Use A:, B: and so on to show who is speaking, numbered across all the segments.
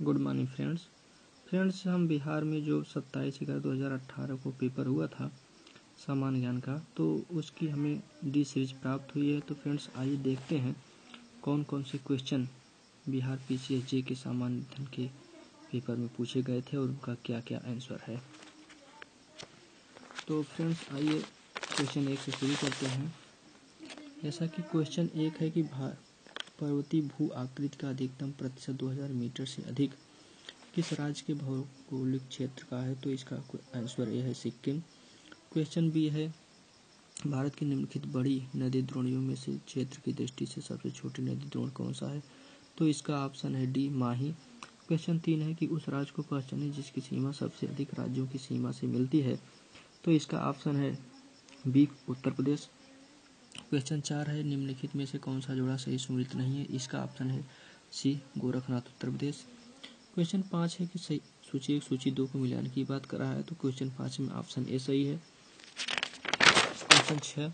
A: Good morning friends friends हम बिहार में जो सत्ताईस ग्यारह दो हज़ार अट्ठारह को पेपर हुआ था सामान्य ज्ञान का तो उसकी हमें डी सीरीज़ प्राप्त हुई है। तो फ्रेंड्स आइए देखते हैं कौन कौन से question Bihar P C S J के सामान्य अध्ययन के पेपर में पूछे गए थे और उनका क्या क्या आंसर है। तो फ्रेंड्स आइए क्वेश्चन एक से शुरू करते हैं। जैसा कि क्वेश्चन एक है कि पर्वतीय भू आकृति का अधिकतम प्रतिशत 2000 मीटर से अधिक किस राज्य के भौगोलिक क्षेत्र का है? तो इसका आंसर ये है सिक्किम। क्वेश्चन बी है, भारत की निम्नलिखित बड़ी नदी द्रोणियों में से क्षेत्र की दृष्टि से सबसे छोटी नदी द्रोण कौन सा है? तो इसका ऑप्शन है डी माही। क्वेश्चन तीन है कि उस राज्य को पहचाने जिसकी सीमा सबसे अधिक राज्यों की सीमा से मिलती है। तो इसका ऑप्शन है बी उत्तर प्रदेश। क्वेश्चन चार है, निम्नलिखित में से कौन सा जोड़ा सही सुमिलित नहीं है? इसका ऑप्शन है सी गोरखनाथ, उत्तर प्रदेश। क्वेश्चन पाँच है कि सही, सूची एक, सूची दो को मिलाने की बात कर रहा है तो क्वेश्चन पाँच में ऑप्शन ए सही है। क्वेश्चन छः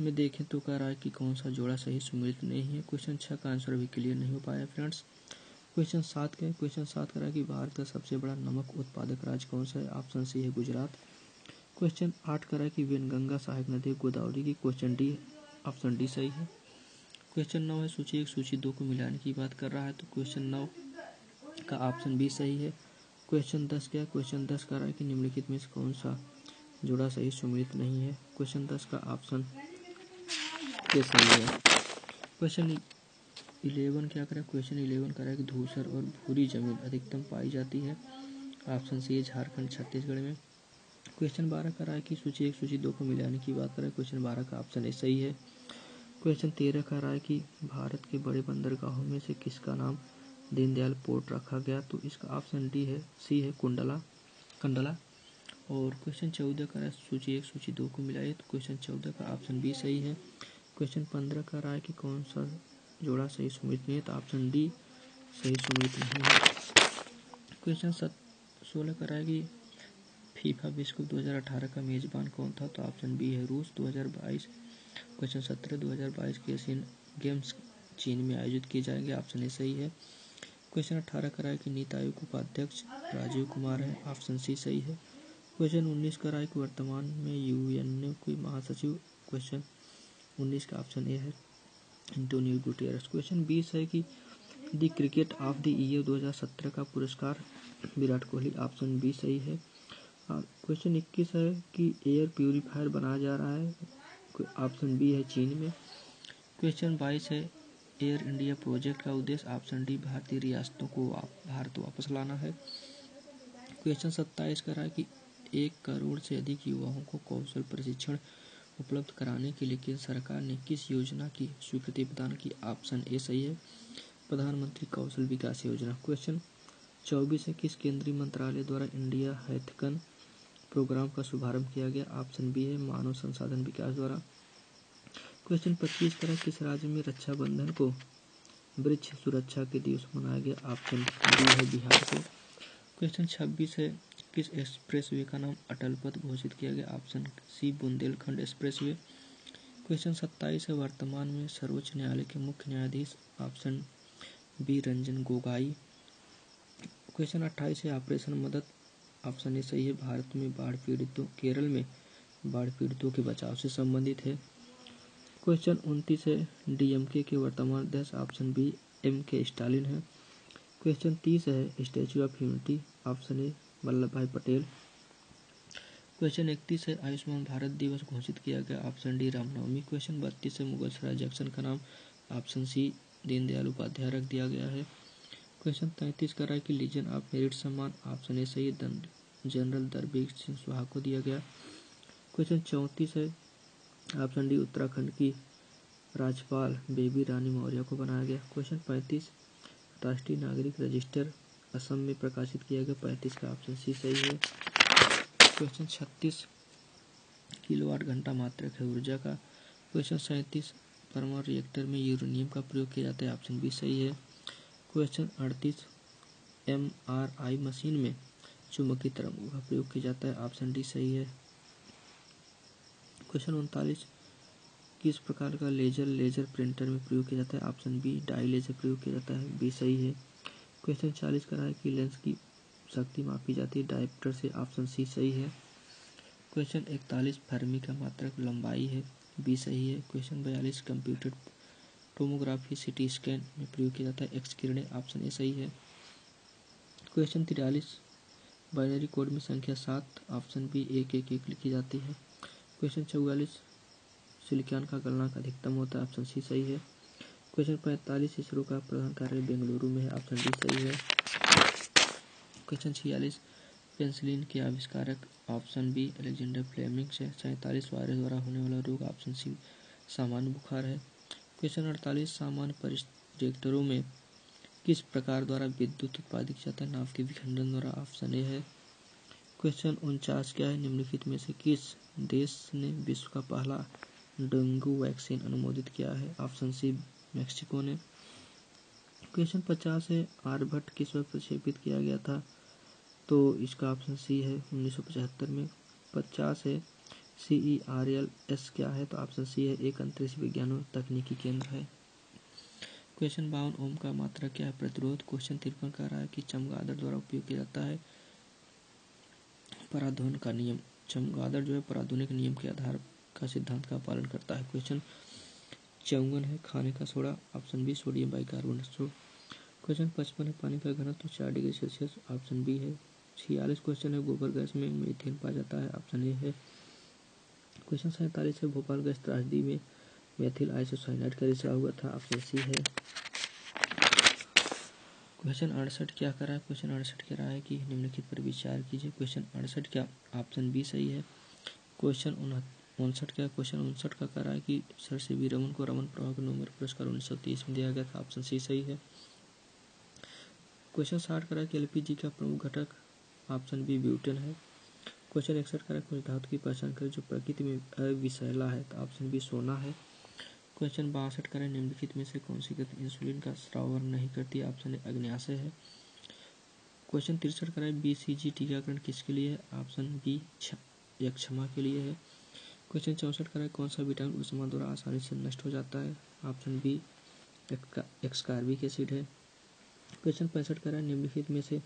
A: में देखें तो कह रहा है कि कौन सा जोड़ा सही सुमिलित नहीं है। क्वेश्चन छः का आंसर अभी क्लियर नहीं हो पाया फ्रेंड्स क्वेश्चन सात का क्वेश्चन सात कह रहा है कि भारत का सबसे बड़ा नमक उत्पादक राज्य कौन सा है? ऑप्शन सी है गुजरात। क्वेश्चन आठ करा कि वेनगंगा सहायक नदी गोदावरी की क्वेश्चन डी ऑप्शन डी सही है। क्वेश्चन नौ है, सूची एक, सूची दो को मिलाने की बात कर रहा है तो क्वेश्चन नौ का ऑप्शन बी सही है। क्वेश्चन दस क्या? क्वेश्चन दस कह रहा है कि निम्नलिखित में से कौन सा जुड़ा सही सुमिलित नहीं है। क्वेश्चन दस का ऑप्शन के सही है। क्वेश्चन इलेवन क्या करें? क्वेश्चन इलेवन कह रहा है कि धूसर और भूरी ज़मीन अधिकतम पाई जाती है। ऑप्शन सी है झारखंड छत्तीसगढ़ में। क्वेश्चन बारह का रहा है कि सूची, एक सूची दो को मिलाने की बात करें, क्वेश्चन बारह का ऑप्शन ए सही है। क्वेश्चन तेरह का रहा है कि भारत के बड़े बंदरगाहों में से किसका नाम दीनदयाल पोर्ट रखा गया? तो इसका ऑप्शन डी है सी है कुंडला, कंडला। और क्वेश्चन चौदह का रहा है सूची, एक सूची दो को मिलाइए तो क्वेश्चन चौदह का ऑप्शन बी सही है। क्वेश्चन पंद्रह का रहा है कि कौन सा जोड़ा सही सुमित नहीं है तो ऑप्शन डी सही सुमित नहीं है। क्वेश्चन सत, सोलह का रहा है कि फीफा विश्व कप 2018 का मेजबान कौन था? तो ऑप्शन बी है रूस 2022 क्वेश्चन सत्रह 2022 के एशियन गेम्स चीन में आयोजित किए जाएँगे। ऑप्शन ए सही है। क्वेश्चन अठारह का राय की नीति आयोग उपाध्यक्ष राजीव कुमार है। ऑप्शन सी सही है। क्वेश्चन उन्नीस का राय की वर्तमान में यूएन कोई महासचिव? क्वेश्चन उन्नीस का ऑप्शन ए है। Antonio Guterres. क्वेश्चन बीस है कि the cricket of the year 2017 का पुरस्कार विराट कोहली? ऑप्शन बी सही है। क्वेश्चन इक्कीस है कि एयर प्यूरिफायर बनाया जा रहा है। ऑप्शन बी है चीन में? क्वेश्चन बाईस है एयर इंडिया प्रोजेक्ट का उद्देश्य ऑप्शन डी भारतीय रियासतों को भारत वापस लाना है। क्वेश्चन सत्ताईस का रहा है कि एक करोड़ से अधिक युवाओं को कौशल प्रशिक्षण उपलब्ध कराने के लिए केंद्र सरकार ने किस योजना की स्वीकृति प्रदान की? ऑप्शन ए सही है। प्रधानमंत्री कौशल विकास योजना। क्वेश्चन चौबीस है, किस केंद्रीय मंत्रालय द्वारा इंडिया हैथकन प्रोग्राम का शुभारंभ किया गया। ऑप्शन बी है मानव संसाधन विकास द्वारा। क्वेश्चन पच्चीस तरह किस राज्य में रक्षाबंधन को वृक्ष सुरक्षा के दिवस मनाया गया? ऑप्शन बी है बिहार को क्वेश्चन छब्बीस है किस एक्सप्रेस वे का नाम अटल पथ घोषित किया गया? Option C Bundelkhand expressway question सत्ताईस है वर्तमान में सर्वोच्च न्यायालय के मुख्य न्यायाधीश। Option B Ranjan Gogoi. Question अट्ठाईस है ऑपरेशन मदद ऑप्शन ए सही है। भारत में बाढ़ पीड़ितों, केरल में बाढ़ पीड़ितों के बचाव से संबंधित है। क्वेश्चन उनतीस है। डीएमके के वर्तमान अध्यक्ष option B M K Stalin है। क्वेश्चन तीस है। Statue of unity, option A Vallabh Bhai Patel. Question इकतीस है। आयुष्मान भारत दिवस घोषित किया गया। Option D Ramnavami. क्वेश्चन बत्तीस है। मुगल सराय जंक्शन का नाम, ऑप्शन सी दीनदयाल उपाध्याय रख दिया गया है। क्वेश्चन तैंतीस का राय कि लीजन ऑफ़ मेरिट सम्मान ऑप्शन ए, सही, दंड, जनरल दरबीर सिंह सुहा को दिया गया। क्वेश्चन चौंतीस है, ऑप्शन डी, उत्तराखंड की राज्यपाल बेबी रानी मौर्य को बनाया गया। क्वेश्चन पैंतीस, राष्ट्रीय नागरिक रजिस्टर असम में प्रकाशित किया गया। पैंतीस का ऑप्शन सी, सही है। क्वेश्चन छत्तीस किलो आठ घंटा मात्रक है ऊर्जा का। क्वेश्चन सैंतीस, परमाणु रिएक्टर में यूरेनियम का प्रयोग किया जाता है। ऑप्शन बी, सही है। क्वेश्चन अड़तीस एम आर आई मशीन में चुंबकीय तरंगों का प्रयोग किया जाता है। ऑप्शन डी सही है। क्वेश्चन उनतालीस, किस प्रकार का लेजर लेजर प्रिंटर में प्रयोग किया जाता है? ऑप्शन बी डाई लेजर प्रयोग किया जाता है। बी सही है। क्वेश्चन चालीस करा है कि लेंस की शक्ति मापी जाती है। डायप्टर से ऑप्शन सी सही है। क्वेश्चन इकतालीस, फर्मी का मात्रक लंबाई है। बी सही है। क्वेश्चन बयालीस कंप्यूटर टोमोग्राफी सिटी स्कैन में प्रयोग किया जाता है। एक्स किरणें ऑप्शन ए सही है। क्वेश्चन तिरालीस। बाइनरी कोड में संख्या सात ऑप्शन बी एक एक एक लिखी जाती है। क्वेश्चन चौवालीस। सिलिकॉन का गलनांक अधिकतम होता है ऑप्शन सी सही है। क्वेश्चन पैंतालीस। इसरो का प्रधान कार्यालय बेंगलुरु में है ऑप्शन डी सही है। क्वेश्चन छियालीस। पेंसिलिन के आविष्कारक ऑप्शन बी अलेक्जेंडर फ्लेमिंग से सैंतालीस वायरस द्वारा होने वाला रोग ऑप्शन सी सामान्य बुखार है। क्वेश्चन अड़तालीस सामान्य परिस्थितियों में किस प्रकार द्वारा विद्युत उत्पादित जाता है नाव के विखंडन द्वारा ऑप्शन ए है? क्वेश्चन उनचास क्या है? निम्नलिखित में से किस देश ने विश्व का पहला डेंगू वैक्सीन अनुमोदित किया है? ऑप्शन सी मेक्सिको ने। क्वेश्चन पचास है आर्यभट्ट किस वक्त प्रक्षेपित किया गया था? तो इसका ऑप्शन सी है, उन्नीस सौ पचहत्तर में। पचास है C E R L S क्या है? तो ऑप्शन सी है, एक अंतरिक्ष विज्ञान और तकनीकी केंद्र है। क्वेश्चन बावन, ओम का मात्रा क्या है? प्रतिरोध क्वेश्चन तिरपन कह रहा है कि चमगादड़ द्वारा उपयोग किया जाता है। पराधुन का नियम, चमगादड़ जो है पराधुनिक नियम के आधार का सिद्धांत का पालन करता है। क्वेश्चन चौवन है, खाने का soda option B sodium bicarbonate question पचपन है, पानी का घनत्व चार डिग्री सेल्सियस ऑप्शन बी है, छियालीस। क्वेश्चन है, गोबर गैस में मीथेन पाया जाता है ऑप्शन ए है। क्वेश्चन सैंतालीस है भोपाल गैस त्रासदी में मेथिल आइसोसाइनाइड का रिसाव हुआ था। ऑप्शन सी है। क्वेश्चन अड़सठ क्या करा है? क्वेश्चन अड़सठ कह रहा है कि निम्नलिखित पर विचार कीजिए। क्वेश्चन अड़सठ क्या ऑप्शन बी सही है? क्वेश्चन उनसठ का क्वेश्चन उनसठ का कह रहा है कि सर सी वी रमन को रमन प्रभा का नंबर पुरस्कार उन्नीस सौ तीस में दिया गया था। ऑप्शन सी सही है। क्वेश्चन साठ करा कि एलपीजी का प्रमुख घटक ऑप्शन बी ब्यूटेन है। क्वेश्चन इकसठ करा, कुछ धातु की पहचान करें, जो प्रकृति में अविषैला है तो ऑप्शन बी सोना है। क्वेश्चन बासठ करें, निम्नलिखित में से कौन सी गति इंसुलिन का श्रावण नहीं करती? ऑप्शन ए, अग्न्याशय है। क्वेश्चन तिरसठ करें बीसीजी टीकाकरण किसके लिए है? ऑप्शन बी क्षमा के लिए है। क्वेश्चन चौंसठ करें, कौन सा विटामिन उष्मा द्वारा आसानी से नष्ट हो जाता है? ऑप्शन बी एक्सकार्बिक एसिड है। क्वेश्चन पैंसठ करें, निम्नलिखित में से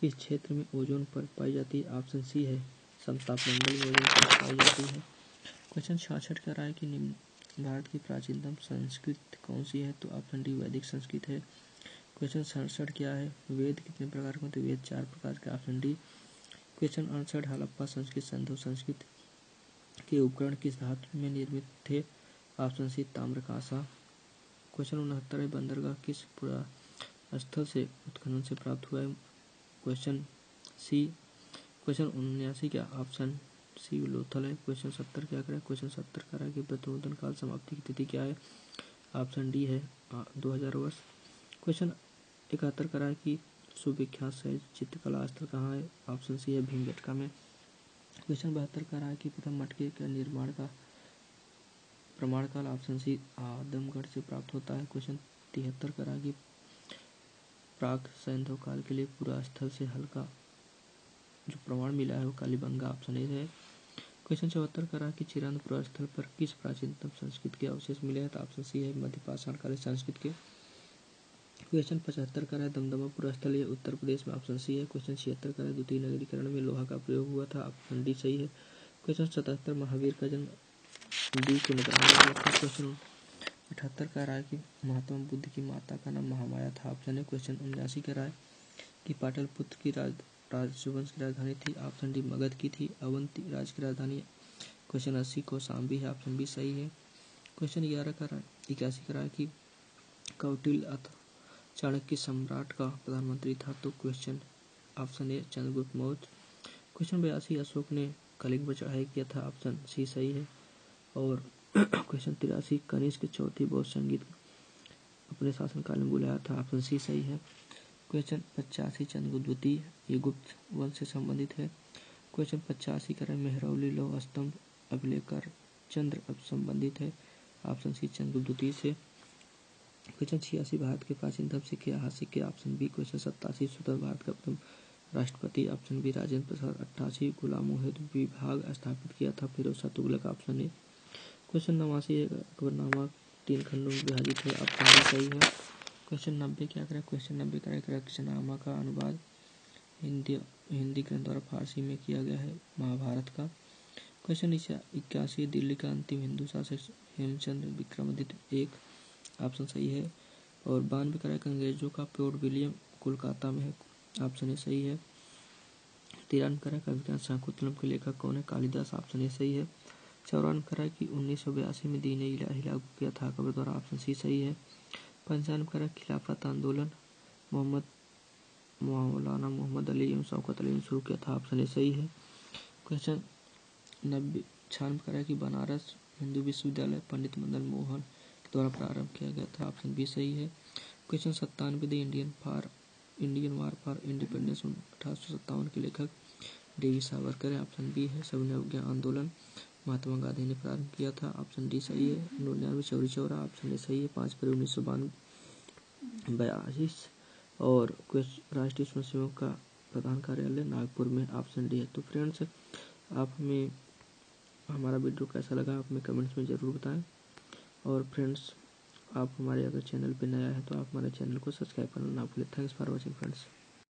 A: किस क्षेत्र में ओजोन पर पाई जाती है? ऑप्शन सी है समताप मंडल में ओजोन पाई जाती है। क्वेश्चन छाछठ कह रहा है कि निम्न, भारत की प्राचीनतम संस्कृत कौन सी है? तो ऑप्शन डी वैदिक संस्कृत है। क्वेश्चन सड़सठ क्या है? वेद कितने प्रकार के होते हैं? वेद चार प्रकार के ऑप्शन डी क्वेश्चन अड़सठ हड़प्पा संस्कृत, संधु संस्कृत के उपकरण किस धातु में निर्मित थे? Option C, ताम्रकांसा। क्वेश्चन उनहत्तर है, बंदरगाह किस पूरा स्थल से उत्खनन से प्राप्त हुआ है? क्वेश्चन सी क्वेश्चन उन्यासी क्या? ऑप्शन सी लोथल है। क्वेश्चन सत्तर क्या करें? क्वेश्चन सत्तर करा कि प्रतोदन काल समाप्ति की तिथि क्या है? ऑप्शन डी है दो हज़ार वर्ष। क्वेश्चन इकहत्तर करा कि सुविख्यात से चित्रकला स्थल कहाँ है? ऑप्शन सी है, भीमबेटका में। क्वेश्चन बहत्तर का रहा है कि प्रथम मटके के निर्माण का प्रमाण काल। ऑप्शन सी आदमगढ़ से प्राप्त होता है। क्वेश्चन तिहत्तर का रहा कि प्राक सैंधव काल के लिए पूरा स्थल से हल्का जो प्रमाण मिला है वो कालीबंगा ऑप्शन ए है। क्वेश्चन चौहत्तर का रहा कि चिरांदपुरा स्थल पर किस प्राचीनतम संस्कृत के अवशेष मिले हैं? तो ऑप्शन सी है मध्य पाषाण कालीन संस्कृत के। क्वेश्चन पचहत्तर का है दमदमा स्थल ये उत्तर प्रदेश में ऑप्शन सी है। क्वेश्चन छिहत्तर का है द्वितीय नगरीकरण में लोहा का प्रयोग हुआ था। ऑप्शन डी सही है। क्वेश्चन सतहत्तर महावीर का जन्म डी को क्वेश्चन अठहत्तर का राय की महात्मा बुद्ध की माता का नाम महामाया था। ऑप्शन है क्वेश्चन उन्यासी का राय की पाटलपुत्र की राज राजवंश की राजधानी थी ऑप्शन डी मगध की थी, अवंती राज की राजधानी क्वेश्चन अस्सी को सांबी है ऑप्शन बी सही है। क्वेश्चन ग्यारह का इक्यासी का राय की कौटिल चाणक्य सम्राट का प्रधानमंत्री था तो question option A, Chandragupta Maurya. Question बयासी, अशोक ने कलिंग पर चढ़ाई किया था ऑप्शन सी सही है। और क्वेश्चन तिरासी, कनिष्क चौथी बौद्ध संगीत अपने शासनकाल में बुलाया था ऑप्शन सी सही है। क्वेश्चन पचासी चंद्रगुप्त द्वितीय ये गुप्त वंश से संबंधित है। क्वेश्चन पचासी करण मेहरौली लौह स्तंभ अभिलेखर चंद्र अब संबंधित है। ऑप्शन सी चंद्रगुप्त द्वितीय से। क्वेश्चन छियासी, भारत के प्राचीनतम सिक्के हाथ सिक्के ऑप्शन बी क्वेश्चन सत्तासी स्वतंत्र भारत का प्रथम राष्ट्रपति। Option B Rajendra Prasad. अट्ठासी, गुलामों हेतु विभाग स्थापित किया था। फिर Shah Tughlaq option A question नवासी अकबरनामा तीन खंडों में विभाजित है। ऑप्शन बी सही है। क्वेश्चन नब्बे क्या करें? क्वेश्चन नब्बे करें रचनामा का अनुवाद। हिंदी हिंदी ग्रंथ द्वारा फारसी में किया गया है महाभारत का। क्वेश्चन इक्यासी, दिल्ली का अंतिम हिंदू शासक हेमचंद्र विक्रमादित्य एक ऑप्शन सही है और बानवे करें अंग्रेज़ों का पोर्ट विलियम कोलकाता में है, ऑप्शन ए सही है। तिरानवे करें कविता शाकुतलम के लेखक कौन है? कालिदास, ऑप्शन ए सही है। चौरानवे करें कि उन्नीस सौ बयासी में दीन इलाही लागू किया था अकबर द्वारा ऑप्शन सी सही है। पंचानवे करें खिलाफत आंदोलन। मोहम्मद मौलाना मोहम्मद अली एवं शौकत अली ने शुरू किया था। ऑप्शन ए सही है। क्वेश्चन नब्बे छियानवे करें कि बनारस हिंदू विश्वविद्यालय पंडित मदन मोहन के द्वारा प्रारंभ किया गया था। ऑप्शन बी सही है। क्वेश्चन सत्तानवे the Indian far Indian war for independence अठारह सौ सत्तावन के लेखक डेवी सावरकर ऑप्शन बी है। सविनय आंदोलन। महात्मा गांधी ने प्रारंभ किया था। ऑप्शन डी सही है निन्यानवे, चौरी चौरा ऑप्शन ए सही है, पाँच फरवरी उन्नीस सौ बानवे बयालीस। और राष्ट्रीय स्वयं स्वयंसेवक का प्रधान कार्यालय नागपुर में ऑप्शन डी है। तो फ्रेंड्स, आप हमें हमारा वीडियो कैसा लगा, आप हमें कमेंट्स में ज़रूर बताएँ। और फ्रेंड्स, आप हमारे अगर चैनल पर नया है तो आप हमारे चैनल को सब्सक्राइब करना ना भूलें। Thanks for watching, friends.